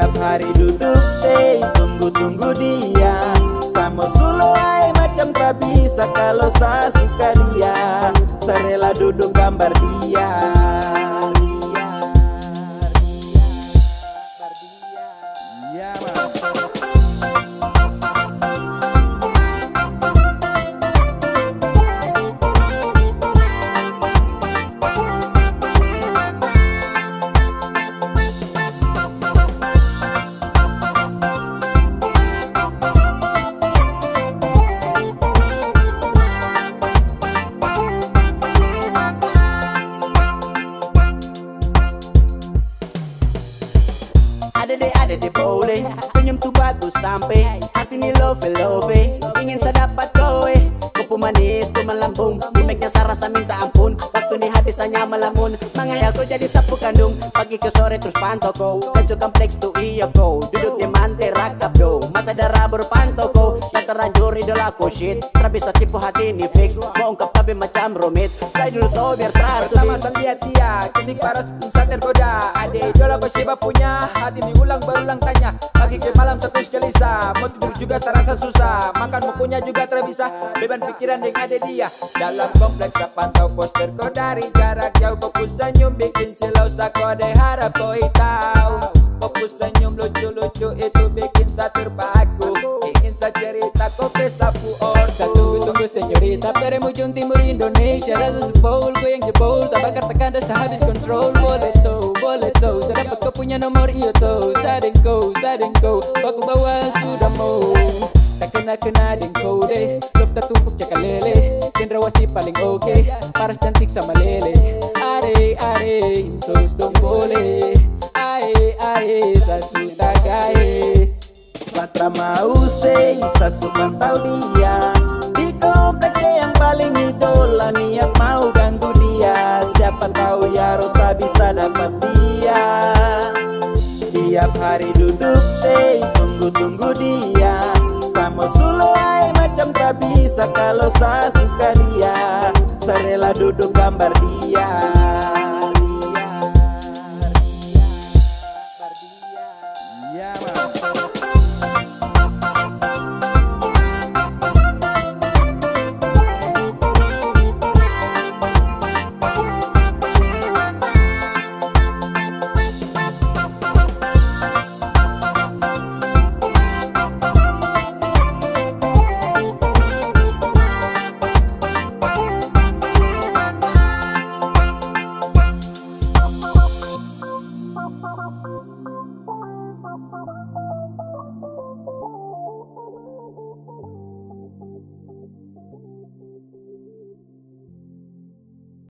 Tiap hari duduk stay, tunggu-tunggu dia. Sama sulu ay macam tak bisa Kalau saya suka dia. Saya rela duduk gambar Dia, Ada deh ada deh boleh. Senyum tuh bagus sampai Hati ni love love. Ingin saya dapat kowe. Kupu manis tuh melambung. Mimiknya saya rasa minta ampun. Waktu ni habis hanya melamun. Mangaya ko jadi sapu kandung. Pagi ke sore terus pantau ko Kacau kompleks tuh iya ko Duduk di mantai rakap do Mata darah berpantau ko Tak terlanjur idola ko shit Tak bisa tipu hati ni fix Mau ungkap tapi macam rumit Saya dulu tau biar terasa Pertama lihat dia, kini paras bisa tergoda Ada idola kau siapa punya, hati mengulang berulang tanya Pagi ke malam satu sekali sah, mau tidur juga serasa susah Makan bukunya juga terbisa, beban pikiran dengan ada dia. Dalam kompleks pantau poster kau dari jarak jauh Fokus senyum bikin silau deh harap kau tahu Fokus senyum lucu-lucu itu bikin saya kau ke sapu orang Sa tunggu-tunggu senyorita Peremujung timur Indonesia. Rasa sebol gue yang jebol Tak bakar tekan dah habis kontrol Boleh tau, boleh tau Saya kau punya nomor iyo tau Sadengko, sadengko Baku bawa sudah mau Tak kena-kena dengko deh Love tak tumpuk cakalele Cendrawasi paling oke Paras cantik sama lele Are, are Sos dong boleh Ae, ae Sasuta gae Mau say, saya suka tahu dia. Di kompleksnya yang paling idola Niat mau ganggu dia. Siapa tahu ya Rosa bisa dapat dia. Tiap hari duduk stay, tunggu-tunggu dia. Sama sulu ay macam tak bisa Kalau saya suka dia. Saya rela duduk gambar dia